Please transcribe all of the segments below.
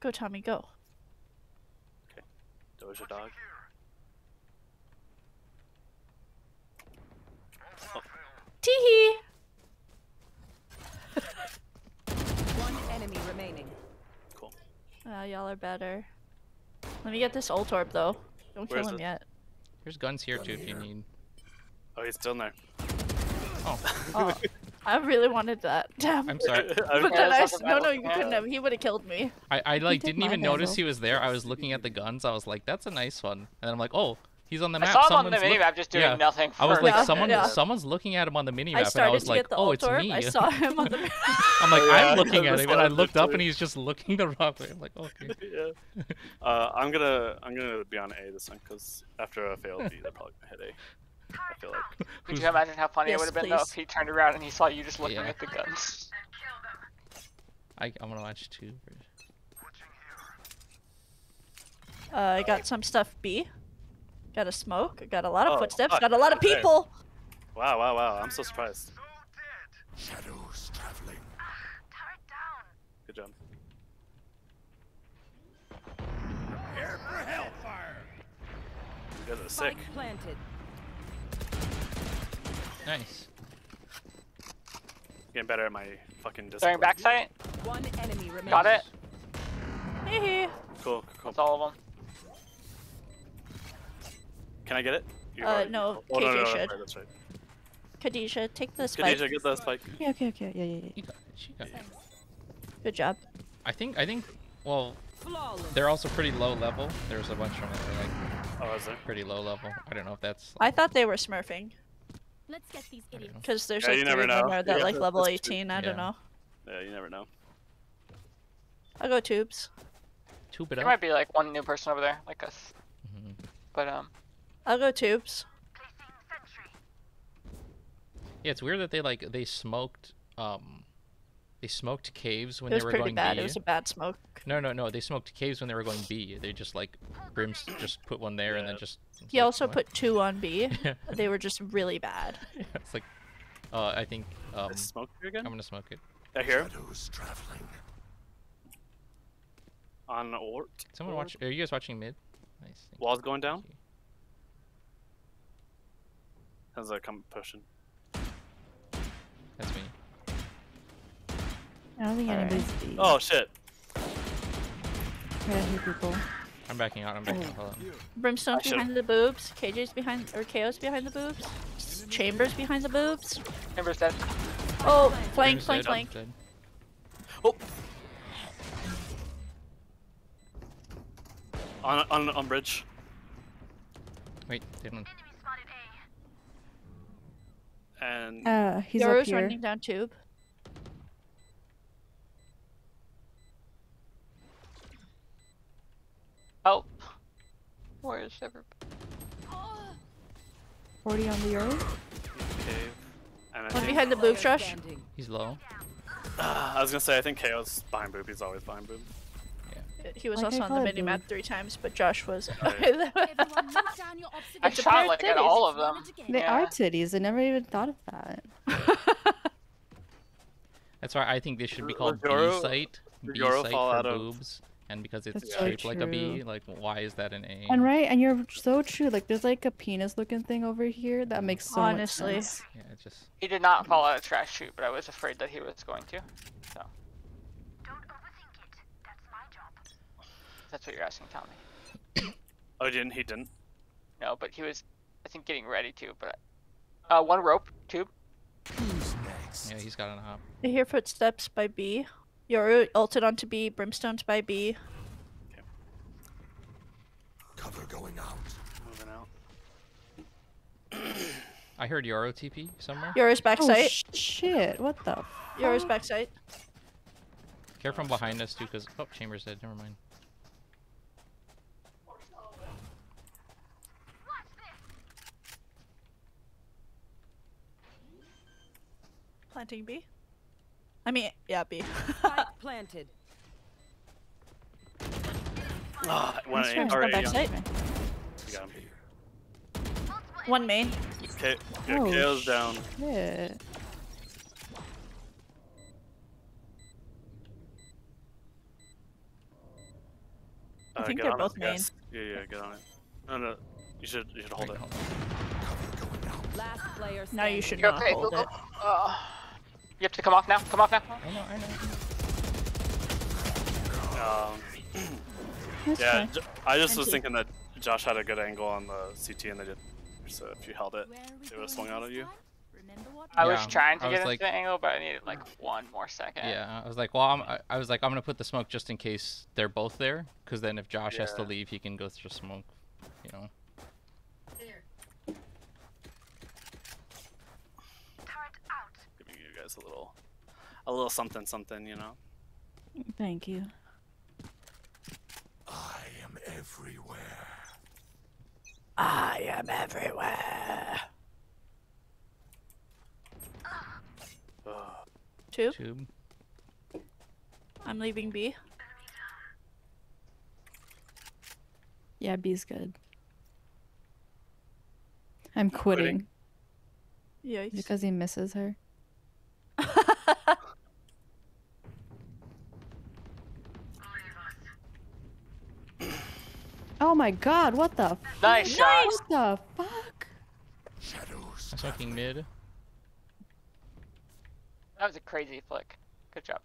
Go, Tommy, go. Okay. Doja dog. Teehee! One enemy remaining. Cool. Ah, y'all are better. Let me get this ult orb though. Don't Where kill him it? yet. There's guns here too if you need. Oh, he's still in there. Oh, Oh, I really wanted that. Damn. I'm sorry. But I- then I that's s- not no no you couldn't have. He would have killed me. I, I like didn't my even notice he was there. I was looking at the guns. I was like, that's a nice one. And I'm like, oh, he's on the map. I map. saw him on the Someone's look- minimap just doing yeah. nothing. I was like, Yeah, someone, yeah. someone's looking at him on the minimap, I and I started was to like, get the oh, ult it's me. I saw him on the. I'm like, Oh, yeah, I'm looking at him, and I looked up, too. and he's just looking the wrong way. I'm like, okay. yeah. Uh, I'm gonna I'm gonna be on A this time because after a failed B, they're probably gonna hit A. I feel like. Could Who's- you imagine how funny Yes, it would have been though if he turned around and he saw you just looking Yeah. at the guns? I, I'm gonna watch two. Uh, I got some stuff B. Got a smoke. Got a lot of Oh, footsteps. fuck. Got a lot of people. Wow, wow, wow! I'm so surprised. Shadows traveling. Good job. Prepare for hellfire. You guys are sick. Spike planted. Nice. Getting better at my fucking discipline. Throwing backside? One enemy remaining. Got it? Hehe. Cool, cool. That's all of them. Can I get it? You've Uh, already- no, Oh, no, no, KJ no, should. That's right. That's. Khadijah, take the spike. Khadijah, get the spike. Okay, okay, okay. Yeah, yeah, yeah. You got. She got it. Good job. I think. I think. Well, Flawless. they're also pretty low level. There's a bunch of them that are like Oh, is there? pretty low level. I don't know if that's. I thought they were smurfing Let's get these idiots. because there's Yeah, like you three of them are that Yeah, like level that's true. 18. I don't know. Yeah, you never know. I'll go tubes. Tube it There up. might be like one new person over there, like us. Mhm. But um, I'll go tubes. Yeah, it's weird that they like they smoked um they smoked caves when It was they were going bad. B. It was a bad smoke. No, no, no. They smoked caves when they were going B. They just like Brims just put one there and then just. it's He like, also what? put two on B. They were just really bad. it's like, uh, I think um, Is smoke here again? I'm gonna smoke it. I hear him. Shadows traveling. on Ort. Someone Ort? watch. Are you guys watching mid? Nice. thank Walls going down. you. How's that come pushing? That's me. I don't think Alright. anybody's B. Oh shit! I gotta hear people. I'm backing out. I'm backing out. Hold on. Brimstone's behind the boobs. KJ's behind, or KO's behind the boobs. Chambers behind the boobs. Chambers dead. Oh, flank, Brims flank, flank. dead. On on on bridge. Wait, they don't. And Uh, he's up Yoru's here. running down tube. Help. Where is everybody? 40 on the Yoru. cave. And I One behind the boobs, Josh. Standing. He's low. I was gonna say I think KO's behind boob. He's always behind boob. He was Like also on the mini map three times, but Josh was. Everyone note down your I It's a shot of like at all of them. They Yeah. are titties. I never even thought of that. That's why I think they should be Will called B site. B site for out of- boobs. And because it's That's so shaped like a B, true. like why is that an A? And right, and you're so true. Like, there's like a penis-looking thing over here that makes so Honestly. much sense. Yeah, it just. He did not fall out of trash chute, but I was afraid that he was going to. So. Don't overthink it. That's my job. That's what you're asking, Tommy. Oh, he didn't. He didn't. No, but he was, I think, getting ready to. But uh, one rope tube. Who's next? Yeah, he's got an hop. I hear footsteps by B. Yoru ulted onto B. Brimstone's by B. Cover going out. Moving out. I heard Yoru TP somewhere. Yoru's back Oh sight. sh- shit! What the? Yoru's fuck? back sight. Care from behind us too, cause oh, Chambers dead. Never mind. Planting B. I mean, yeah, B. Planted. Ah, one That's A right. or Go yeah. sight. We got him. One main. K yeah, Oh, KO's down. Shit. think get they're on it, both main. guys. Yeah, yeah, get on it. No, no, you should, you should hold it. hold on. Cover going out. Last player Now you should You're not okay, hold Google. it. Uh, you have to come off now. Come off now. I know, I know. Um, yeah, fine. J- I just Thank was you. thinking that Josh had a good angle on the CT and they did. So if you held it, Where it would have swung out this at you. time? Remember what I we was trying to I get was into like- the angle, but I needed like one more second. Yeah, I was like, well, I'm, I, I was like, I'm gonna put the smoke just in case they're both there, because then if Josh has to leave, he can go through smoke. You know. Giving you guys a little, a little something, something, you know. Thank you. I am everywhere. I am everywhere. Ugh. Two. Tube. I'm leaving B. Yeah, B's good. I'm quitting. quitting Yikes. because he misses her. My god, what the Nice shot. what the fuck? Shadows. I'm smoking mid. That was a crazy flick. Good job.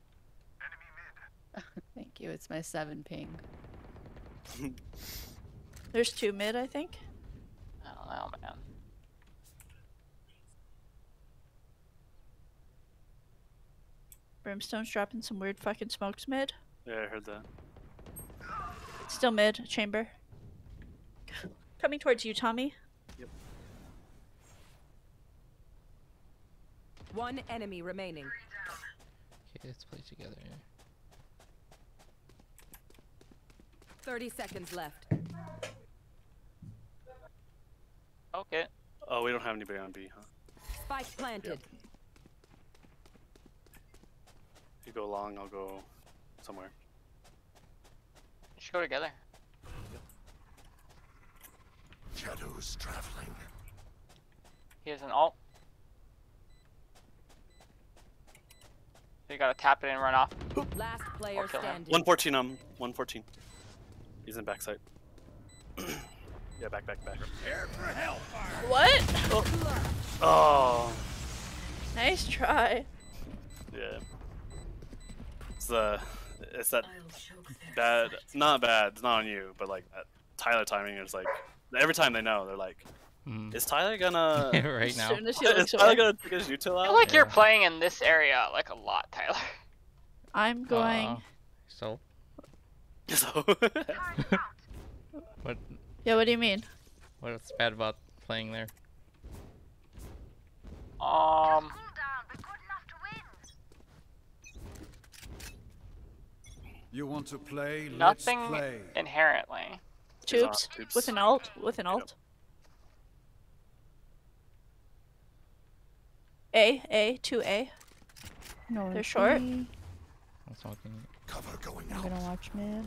Thank you, it's my seven ping. There's two mid, I think. I don't know, man. Brimstone's dropping some weird fucking smokes mid. Yeah, I heard that. Still mid, chamber. Coming towards you, Tommy. Yep. One enemy remaining. Okay, let's play together. Yeah. 30 seconds left. Okay. Oh, we don't have anybody on B, huh? Spike planted. You go long, I'll go somewhere. We should go together. Shadows traveling. He has an alt. So you gotta tap it and run off. Last player standing. 114, um, 114. He's in backside. yeah, back, back, back. What? Oh, Nice try. yeah. It's the, it's that bad, not bad, it's not on you, but like that Tyler timing is like, every time they know, they're like, Mhm. is Tyler gonna, right now. As soon as he is Tyler away. gonna take his util I feel like you're playing in this area like a lot, Tyler. I'm going. Uh, so So, what? Yeah, what do you mean? What's bad about playing there? Um, You want to play? nothing Let's play. inherently. He's Tubes? tubes. With an alt? With an alt? A, A, 2A. No, They're short. me. I'm smoking. Cover going out. I'm out. gonna watch mid.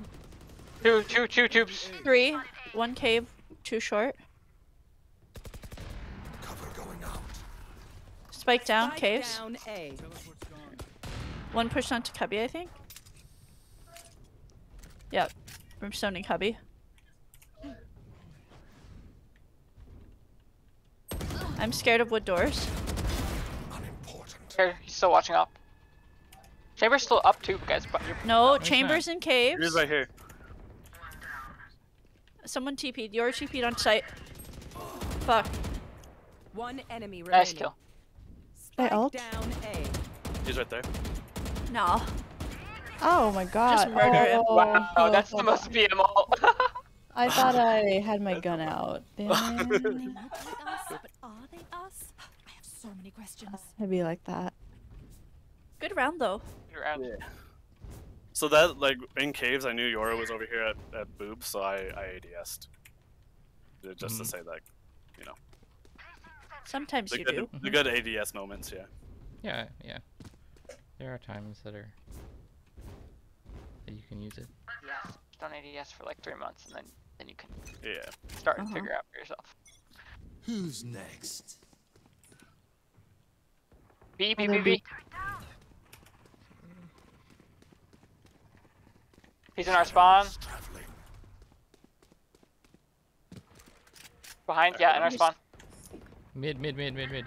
Two, two, two tubes. Three, one cave, two short. Cover going out. Spike down, Spike caves. down A. One push onto cubby, I think. Yep. Brimstone and cubby. I'm scared of wood doors. Unimportant. Here, he's still watching up. Chamber's still up too, guys. But you're No, he's chambers and He's right here. Someone TP'd. You're TP'd on site. Fuck. One enemy remaining. nice kill. I ult? down A. He's right there. No. Oh my god. murder him. Oh, Wow, that's the most BM ult. I thought I had my gun out. Damn it. They look like us, but are they us? I have so many questions. I'd be like that. Good round though. Good round. So that, like, in caves, I knew Yoru was over here at, at boob, so I, I ADS'd. Just to Mhm. say that, you know. Sometimes the you good, do. the good ADS moments, yeah. Yeah, yeah. There are times that are that you can use it. Yes. Done ADS for like three months, and then then you can Yeah. start and Uh-huh. figure out for yourself. Who's next? B B And B B. He's in our spawn. Behind, yeah, in our spawn. Mid, mid, mid, mid, mid.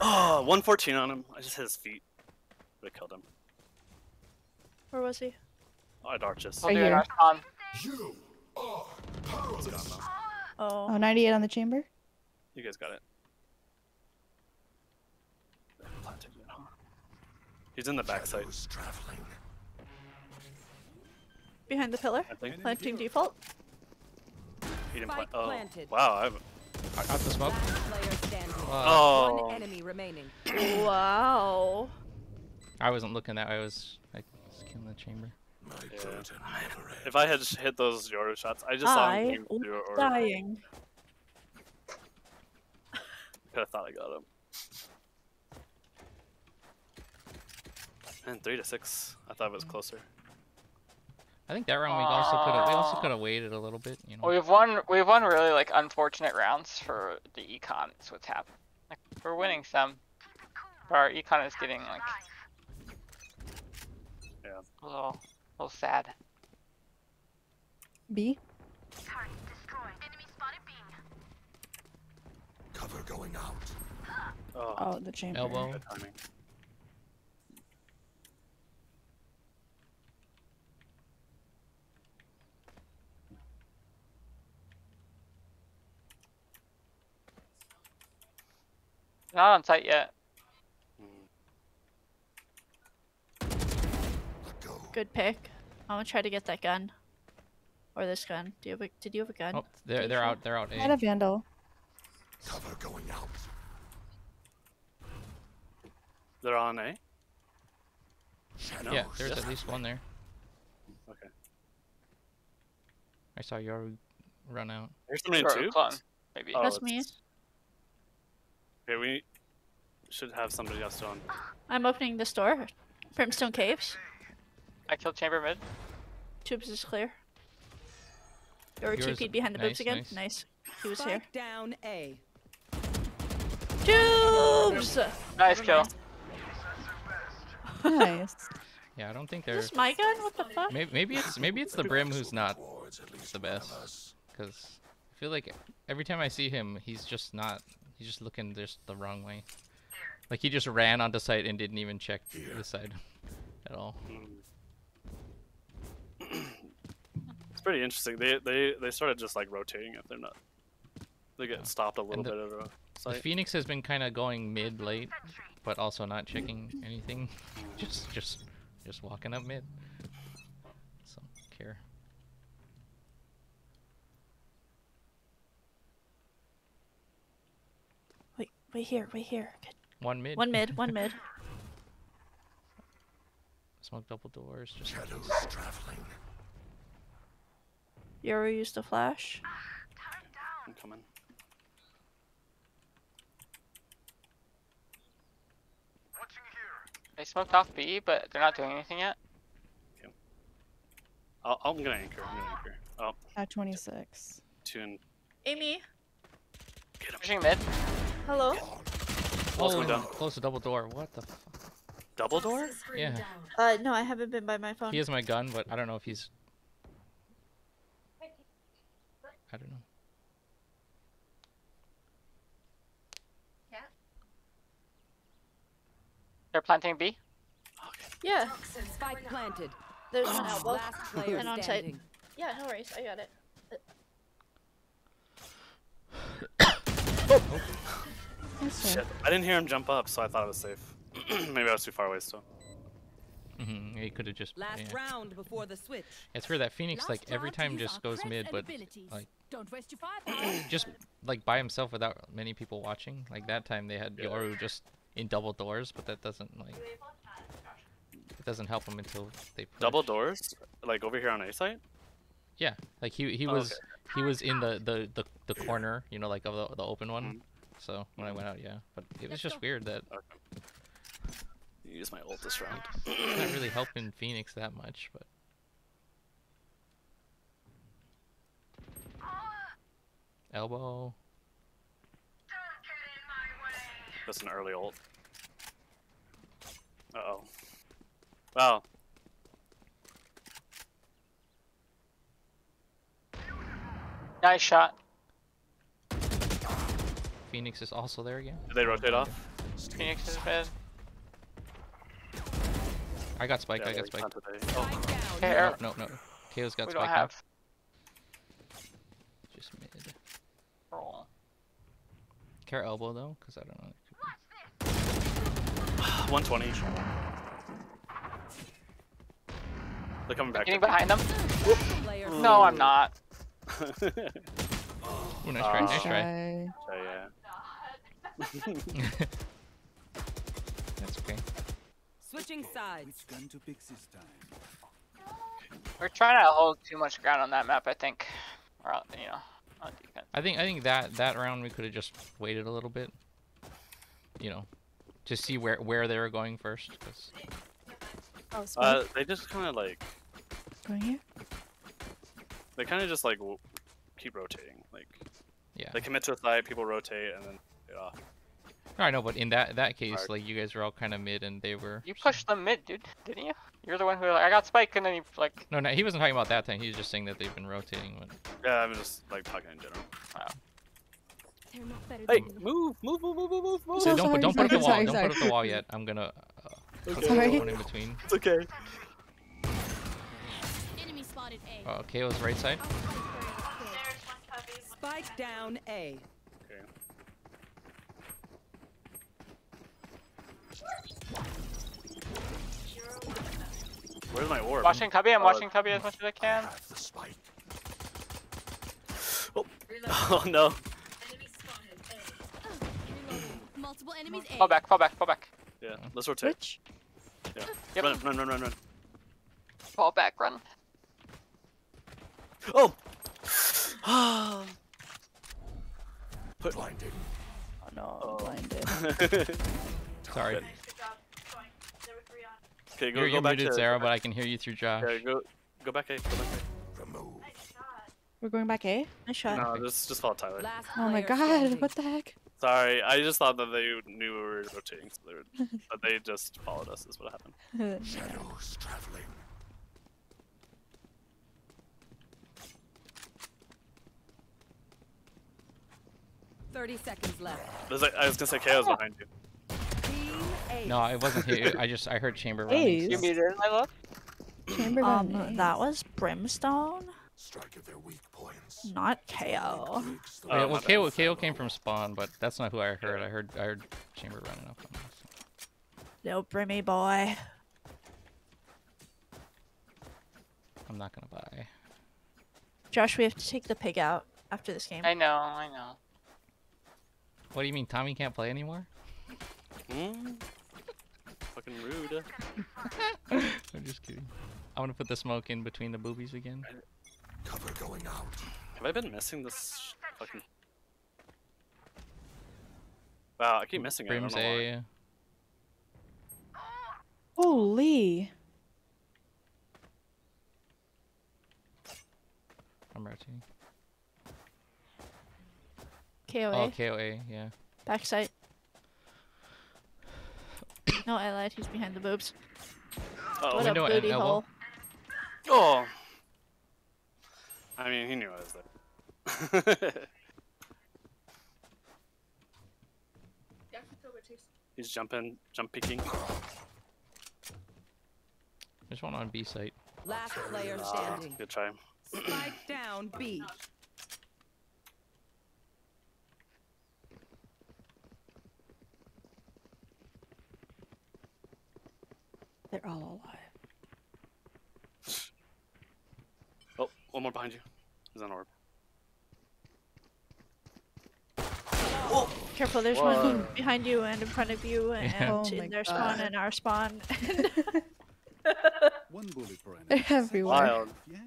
Oh, 114 on him. I just hit his feet. Would have killed him. Where was he? Oh, I'd arches. We'll Right do it in here. Our. You are powerless. Oh. Oh, 98 on the chamber. You guys got it. Planted it, huh? He's in the backside, Shadows traveling. Behind the pillar. I. Planting default. He didn't Spike plant. Oh, planted. wow. I have I got the smoke. Last player standing. Uh, oh. One enemy remaining. wow. I wasn't looking that way. I was like killing the chamber. My Yeah. burden never ends. If I had hit those Yoru shots, I just saw him I aim am through or dying. could have thought I got him. And three to six. I thought it was closer. I think that round we also could have we also could have waited a little bit. You know. We've won. We've won really like unfortunate rounds for the econ. Is what's happened. Like, we're winning some, but our econ is getting like Yeah. a little, a little sad. B. Cover going out. Oh, Oh, the chamber. Elbow. good timing. Not on site yet. Let go. Good pick. I'm gonna try to get that gun. Or this gun. Do you have a, did you have a gun? Oh, they're they're out. They're out. I had a A. vandal. Cover going out. They're on A. Shadows. Yeah, there's at least one there. Okay. I saw Yoru run out. There's somebody in Or two. clone, maybe. Oh, That's me. it's- Okay, we should have somebody else on. I'm opening this door. Brimstone Caves. I killed chamber mid. Tubes is clear. Or Yours- 2 behind the boobs again. nice. Nice. He was here. Down A. Tubes! Nice kill. Nice. Yeah, I don't think there is. Is they're. this my gun? What the fuck? Maybe, maybe it's maybe it's the Brim who's not Towards at least the best. because I feel like every time I see him, he's just not. He's just looking just the wrong way. Like he just ran onto site and didn't even check the side at all. Hmm. It's pretty interesting. They they they started just like rotating if they're not. They get stopped a little the- bit of a The site. Phoenix has been kind of going mid late, but also not checking anything. just just just walking up mid. So care. Wait, wait here, wait here. Good. One mid. One mid, one mid. Smoke double doors. Just Shadows traveling. Yoru used a flash. I'm coming. They smoked off B, but they're not doing anything yet. I'll, I'm gonna anchor. I'm gonna anchor. Oh, At 26. two and Amy, Pushing mid. hello. Also oh, down. close the double door. What the? Fuck? double door. Yeah. Uh, no, I haven't been by my phone. He has my gun, but I don't know if he's. I don't know. Yeah. They're planting B. Yeah, Spike planted. there's one elbow. Last player And on site. standing. Yeah, no worries, I got it. Nice sir. Shit. I didn't hear him jump up, so I thought it was safe. Maybe I was too far away still. hmm He could have just. Last yeah. round before the switch. It's weird that Phoenix like every time just goes mid, but like Don't waste your firepower. just like by himself without many people watching. Like that time they had Yeah. Yoru just in double doors, but that doesn't like it doesn't help him until they push. Double doors, like over here on A site. Yeah, like he he Oh, was okay. he was in the the the, the corner, you know, like of the the open one. Mhm. So when I went out, yeah, but it was just weird that Okay. Use my ult this round. it's not really helping Phoenix that much, but. Elbow. That's an early ult. Uh oh. Wow. Nice shot. Phoenix is also there again. Did they rotate off? Phoenix is mid. I got spike. Yeah, I got like, spike. Oh, Spike No, no, no. KO's got We spike. don't now. have. Just mid. Roll. Care elbow though, because I don't know. 120. They're coming back. Getting behind them. Player No, I'm not. Ooh, nice try. Nice try. Try. yeah. That's okay. Switching sides. Which gun to pick this time? We're trying to hold too much ground on that map, I think. Or, on- you know, on defense. I think I think that that round we could have just waited a little bit. You know, to see where where they were going first. 'cause- Oh, Uh, they just kind of like Going here. they kind of just like keep rotating. Like yeah. they commit to a side, people rotate, and then yeah. I know, but in that that case, Hard. like you guys were all kind of mid, and they were. You pushed them mid, dude, didn't you? You're the one who like, I got Spike, and then you like, No, no, he wasn't talking about that thing. He was just saying that they've been rotating. But... Yeah, I'm just like talking in general. They're not better Hey, move, move, move, move, move, move, move. So don't put, sorry, don't put up the wall. sorry, don't put up the wall yet. I'm gonna uh, okay. Sorry. one in between. It's okay. Enemy spotted A. Uh, KO's right side. Spike down A. Okay. Where's my orb? watching Cubby. I'm Uh, watching Cubby as much as I I can. have the spike. Oh no. Multiple enemies Fall back, fall back, fall back. Yeah, let's rotate. Which? Yeah. Yep. Run, run, run, run, run. Fall back, run. Oh! Blinding. Oh no, Oh. I'm blinded. Sorry. okay, go, You're, go you're back muted, to Sarah, but I can hear you through Josh. Yeah, go, go back A. Go back Remove. We're going back A. Nice shot. No, just, just follow Tyler. Last Oh my god, standing. what the heck? Sorry, I just thought that they knew we were rotating, so they were, but they just followed us. Is what happened. Shadows traveling. Thirty seconds left. There's like, I was gonna say KO's behind you. Team A. No, it wasn't here. I just I heard chamber running. Hey. You so- muted, my love. Chamber Um, gun, that was Brimstone, Strike at their weak points. not KO. Breaks Oh, yeah, Oh, well, KO, KO came from spawn, but that's not who I heard. I heard I heard chamber running up on us. No Brimmy boy. I'm not gonna buy. Josh, we have to take the pig out after this game. I know, I know. What do you mean, Tommy can't play anymore? Hmm? Fucking rude. I'm just kidding. I want to put the smoke in between the boobies again. Cover going out. Have I been missing this fucking? Wow, I keep missing it. I don't Brims know why. A. Holy. I'm rotating. KOA. Oh, KOA, yeah. Backside. No, I lied. He's behind the boobs. Uh-oh. what window a and booty elbow. hole. Oh. I mean, he knew I was there. He's jumping, jump peeking. There's one on B site. Last player ah, standing. Good try. Spike down B. They're all alive. Oh, one more behind you. He's on orb. Oh. Careful, there's Whoa. one behind you and in front of you and Oh in their spawn and our spawn. One bullet per They're enemy. everywhere. Wild. Yes.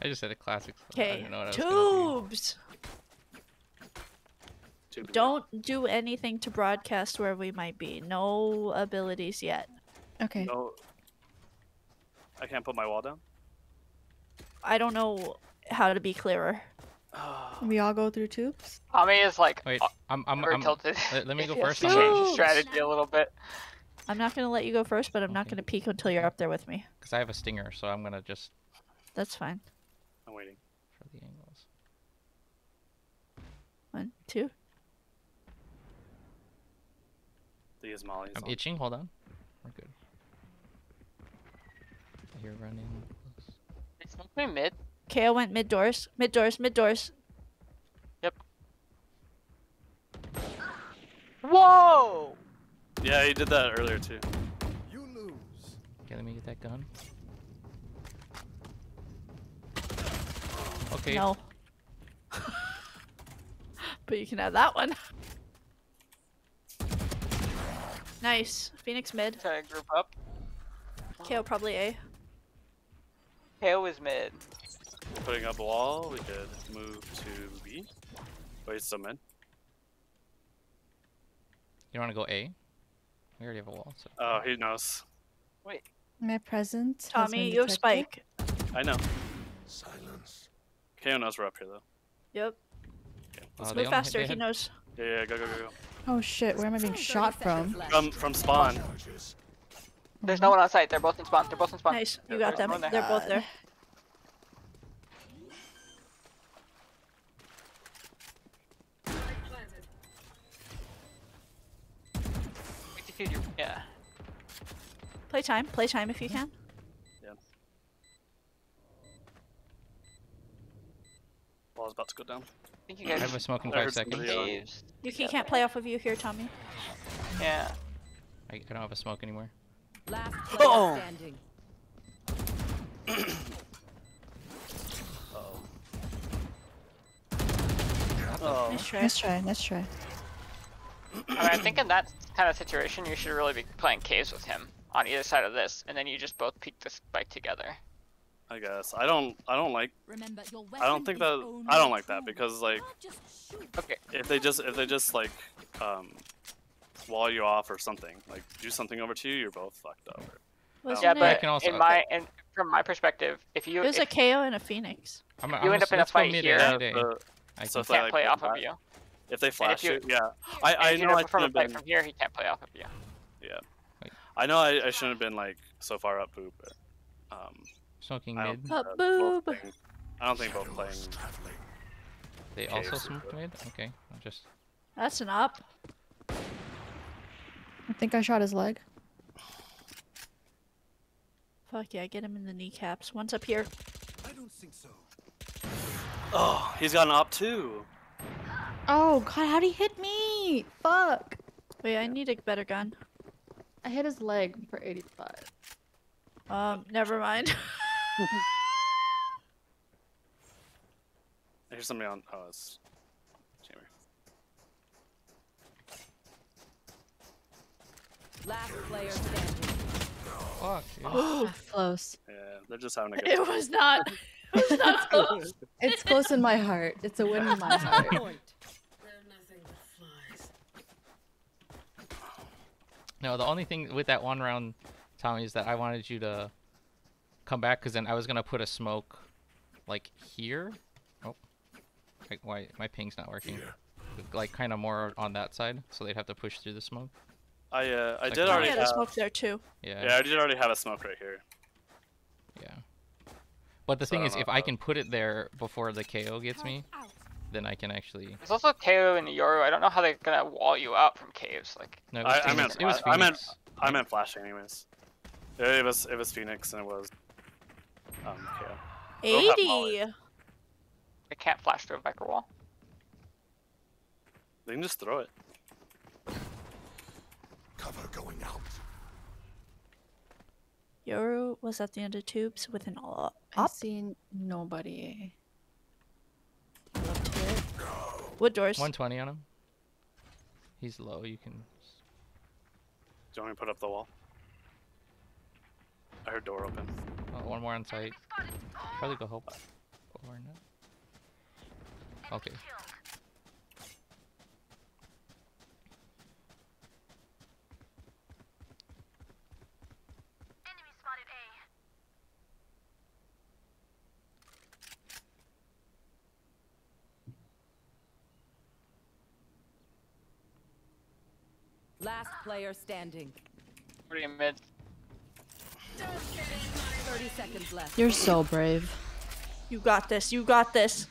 I just had a classic. Okay, didn't know what I was gonna do. tubes! Two people. Don't do anything to broadcast where we might be. No abilities yet. Okay. No. I can't put my wall down. I don't know how to be clearer. We all go through tubes? Tommy is like Wait, uh, I'm I'm, I'm tilted. let, let me go first. to change gonna, his Ooh. strategy a little bit. I'm not gonna let you go first, but I'm not gonna peek until you're up there with me. cause I have a stinger, so I'm gonna just That's fine. I'm waiting. for the angles. One, two. They use Molly. I'm itching. Hold on. We're good. I hear running. close. They smoked me mid. KO went mid doors. Mid doors. Mid doors. Yep. Whoa! Yeah, he did that earlier too. You lose. Okay, let me get that gun. Okay. No. but you can have that one. Nice. Phoenix mid. Try to group up. KO probably A. KO is mid. Putting up a wall, we could move to B. Wait, still mid. You want to go A? We already have a wall. So. Oh, he knows. Wait. My presence. Tommy, been you have spike. I know. Silence. KO knows we're up here though. Yep. Okay. Oh, let's they Move faster. they He knows. Yeah, yeah, go, go, go, go. Oh shit, where am I being shot from? From from spawn. Charges. There's no one on site. They're both in spawn. They're both in spawn. Nice. You got there's them. one there. They're both there. We defuse. Yeah. Play time. Play time if you can. Wall's about to go down. I think you I have a smoke in five seconds. on- You can't play off of you here, Tommy. Yeah. I, I don't have a smoke anymore. Last player Oh. standing. Uh-oh. Oh. Nice try. Nice try, nice try. I mean, I think in that kind of situation, you should really be playing caves with him on either side of this, and then you just both peek the spike together. I guess. I don't I don't like Remember, your I don't think that I don't like that because like Not just shoot. Okay. if they just if they just like um wall you off or something, like do something over to you, you're both fucked over. Wasn't Yeah, it? but can also- in my and from my perspective, if you It was a KO and a Phoenix. I'm, You I'm end up in a fight mid here. A, Yeah, the- I so can- if they, can't like, play off of you, If they flash you- it, yeah. I I you know I should from a have fight been from here, he can't play off of you. yeah. Wait. I know I, I shouldn't have been like so far up boop, but um Smoking I mid. Up uh, boob. playing- I don't think both playing They also so- smoked mid? Okay. I'll just That's an up. I think I shot his leg. Fuck yeah, get him in the kneecaps. One's up here. I don't think so. Oh, he's got an op too. Oh god, how'd he hit me? Fuck. Wait, I need a better gun. I hit his leg for 85. Um, never mind. There's somebody on oh it's chamber. Last player standing. Fuck. dude. Close. Yeah, they're just having a good it time. was not. It was not close. It's close in my heart. It's a win in my heart. Point. No, the only thing with that one round, Tommy, is that I wanted you to come back because then I was gonna put a smoke, like here. Oh, like why my ping's not working? Here. Like kind of more on that side, so they'd have to push through the smoke. I uh I Like did how- I already had a smoke there too. Yeah. Yeah, I did already have a smoke right here. Yeah. But the So thing is, don't if know I can put it there before the KO gets me, then I can actually. There's also KO and Yoru. I don't know how they're gonna wall you out from caves. Like, No, it was I, I meant it was I meant I meant flashing anyways. It was it was Phoenix and it was um KO. They'll have Molly. 80. they can't flash through a Viper wall. They can just throw it. Cover going out. Yoru was at the end of tubes with an all I've seen nobody. I love to hear it. Wood doors. 120 on him. He's low. You can. Do you want me to put up the wall? I heard door open. Oh, one more on site. Probably go help. Or not. Okay. Last player standing. 30 mid. 30 seconds left. You're so brave. You got this. You got this.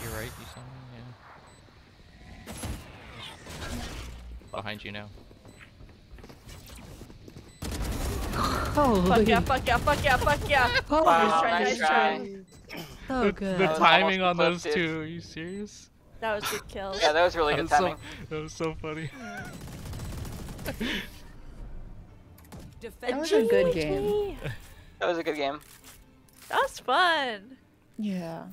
You're right. You saw me. Yeah. Behind you now. Oh, fuck yeah, fuck yeah, fuck yeah, fuck yeah. Oh, wow, nice try, nice try. try so the, good. the That timing on those clipped, two. Are you serious? That was good kills. Yeah, that was really That good was, so, timing. that was so funny. That was a good game. That was a good game. That was fun. Yeah.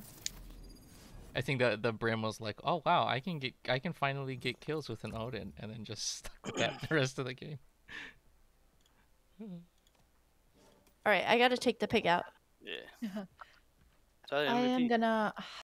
I think that the brim was like, oh wow, I can get, I can finally get kills with an Odin, and then just stuck with that the rest of the game. All right, I gotta take the pig out. Yeah. You, I am gonna ah,